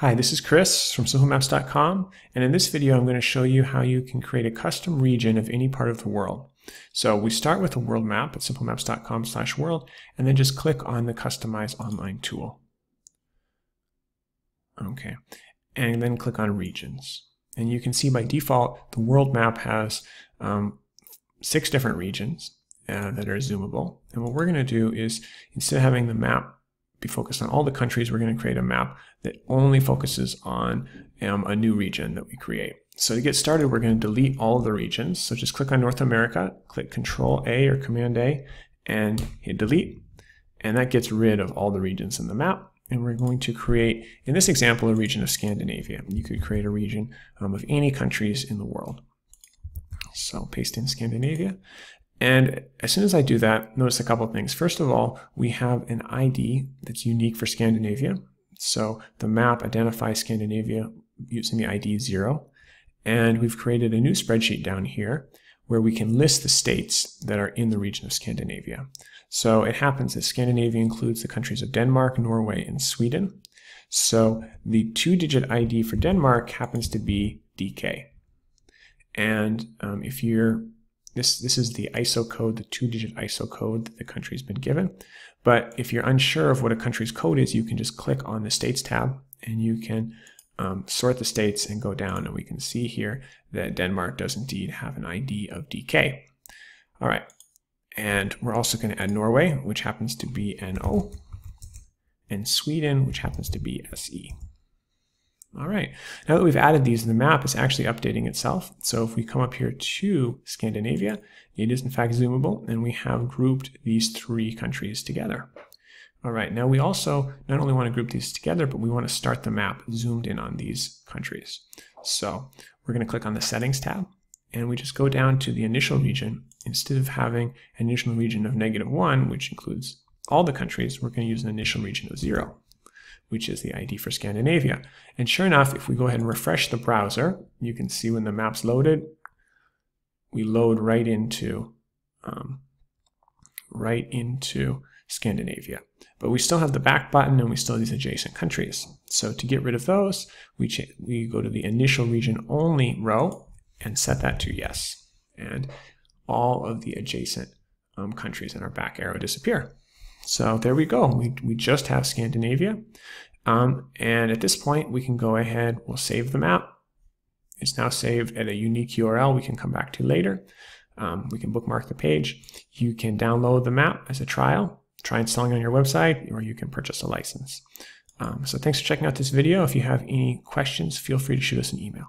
Hi, this is Chris from simplemaps.com, and in this video I'm going to show you how you can create a custom region of any part of the world. So we start with a world map at simplemaps.com slash world, and then just click on the Customize Online tool. Okay, and then click on Regions. And you can see by default, the world map has um, six different regions uh, that are zoomable. And what we're going to do is, instead of having the map be focused on all the countries, we're going to create a map that only focuses on um, a new region that we create. So to get started, we're going to delete all the regions. So just click on North America, click Control A or Command A, and hit delete. And that gets rid of all the regions in the map. And we're going to create, in this example, a region of Scandinavia. You could create a region um, of any countries in the world. So paste in Scandinavia. And as soon as I do that, notice a couple things. First of all, we have an ID that's unique for Scandinavia. So the map identifies Scandinavia using the ID 0. And we've created a new spreadsheet down here where we can list the states that are in the region of Scandinavia. So it happens that Scandinavia includes the countries of Denmark, Norway, and Sweden. So the two-digit ID for Denmark happens to be DK. And um, if you're this, this is the ISO code, the two-digit ISO code that the country's been given. But if you're unsure of what a country's code is, you can just click on the States tab and you can um, sort the states and go down and we can see here that Denmark does indeed have an ID of DK. All right, and we're also going to add Norway, which happens to be NO, and Sweden, which happens to be SE. All right, now that we've added these, the map is actually updating itself. So if we come up here to Scandinavia, it is in fact zoomable, and we have grouped these three countries together. All right, now we also not only want to group these together, but we want to start the map zoomed in on these countries. So we're going to click on the Settings tab, and we just go down to the initial region. Instead of having an initial region of negative 1, which includes all the countries, we're going to use an initial region of 0 which is the ID for Scandinavia. And sure enough, if we go ahead and refresh the browser, you can see when the map's loaded, we load right into um, right into Scandinavia. But we still have the back button and we still have these adjacent countries. So to get rid of those, we, we go to the initial region only row and set that to yes. And all of the adjacent um, countries in our back arrow disappear. So there we go. We, we just have Scandinavia. Um, and at this point, we can go ahead, we'll save the map. It's now saved at a unique URL we can come back to later. Um, we can bookmark the page. You can download the map as a trial, try installing on your website, or you can purchase a license. Um, so thanks for checking out this video. If you have any questions, feel free to shoot us an email.